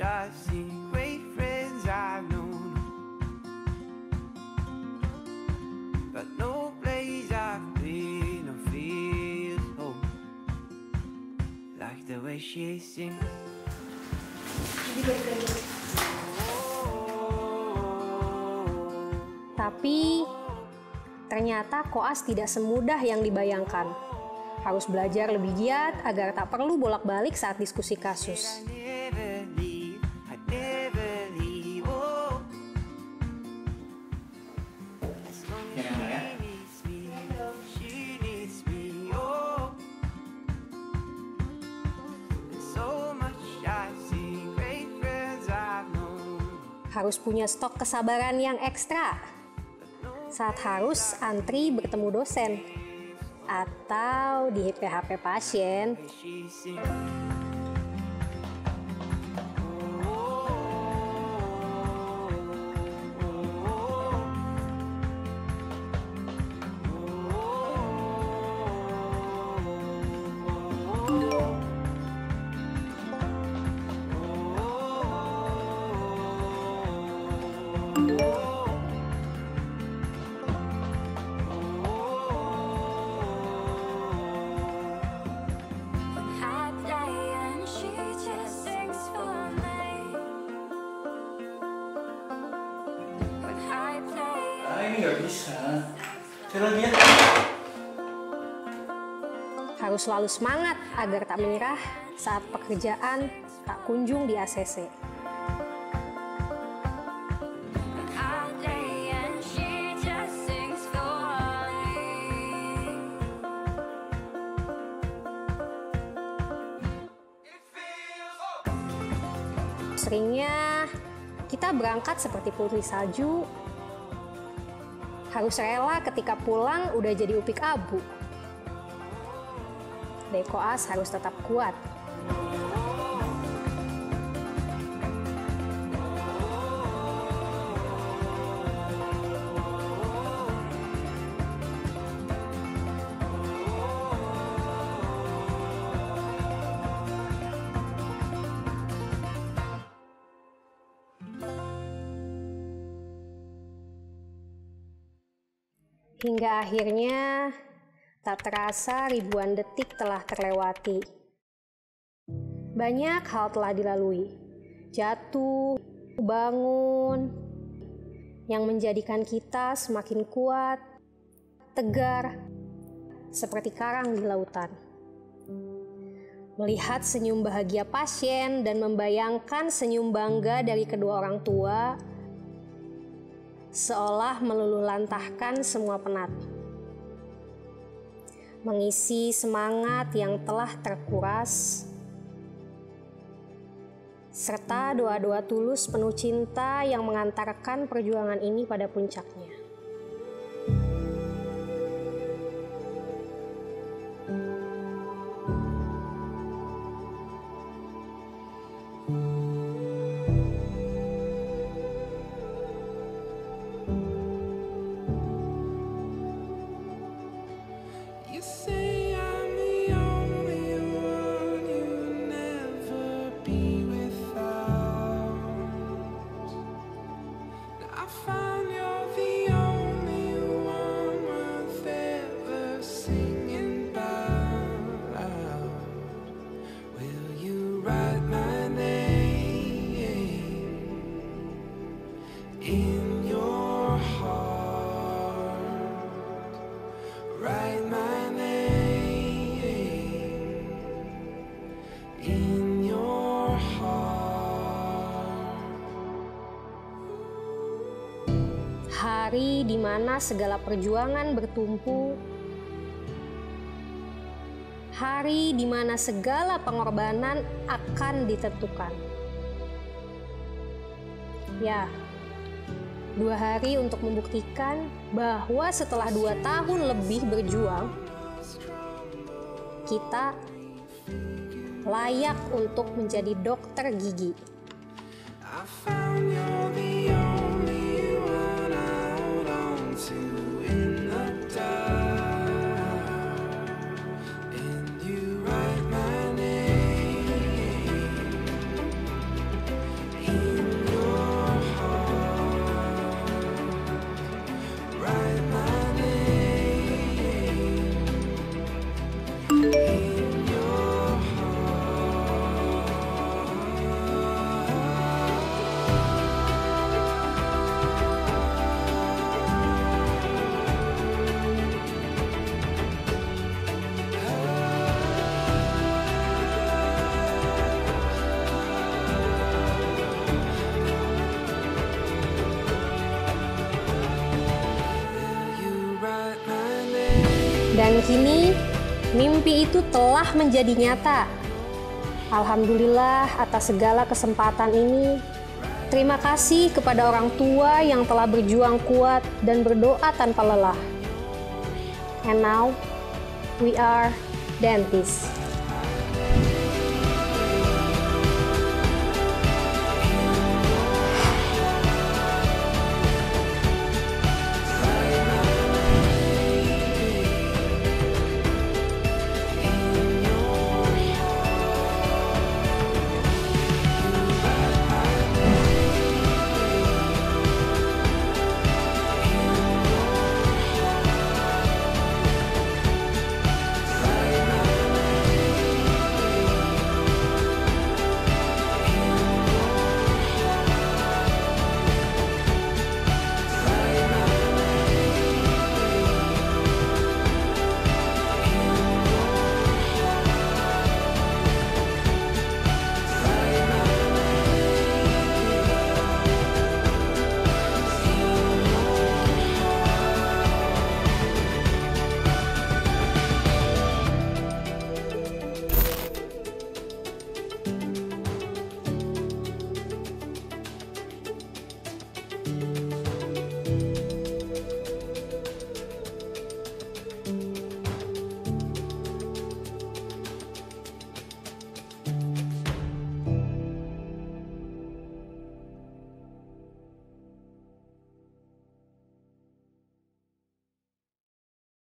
I've seen. Great friends I've known. But no place I've been or feel home. Like the way she sings. Tapi ternyata koas tidak semudah yang dibayangkan. Harus belajar lebih giat agar tak perlu bolak-balik saat diskusi kasus. Harus punya stok kesabaran yang ekstra saat harus antri bertemu dosen atau di PHP pasien. Nggak bisa. Harus selalu semangat agar tak menyerah saat pekerjaan tak kunjung di ACC. Seringnya kita berangkat seperti putri salju, harus rela ketika pulang udah jadi upik abu. Dekoas harus tetap kuat. Hingga akhirnya tak terasa ribuan detik telah terlewati. Banyak hal telah dilalui. Jatuh, bangun, yang menjadikan kita semakin kuat, tegar, seperti karang di lautan. Melihat senyum bahagia pasien dan membayangkan senyum bangga dari kedua orang tua seolah melululantahkan semua penat. Mengisi semangat yang telah terkuras, serta doa-doa tulus penuh cinta yang mengantarkan perjuangan ini pada puncaknya. Hari di mana segala perjuangan bertumpu, hari di mana segala pengorbanan akan ditentukan. Ya, dua hari untuk membuktikan bahwa setelah dua tahun lebih berjuang, kita layak untuk menjadi dokter gigi. Mimpi itu telah menjadi nyata. Alhamdulillah atas segala kesempatan ini. Terima kasih kepada orang tua yang telah berjuang kuat dan berdoa tanpa lelah. And now we are dentists.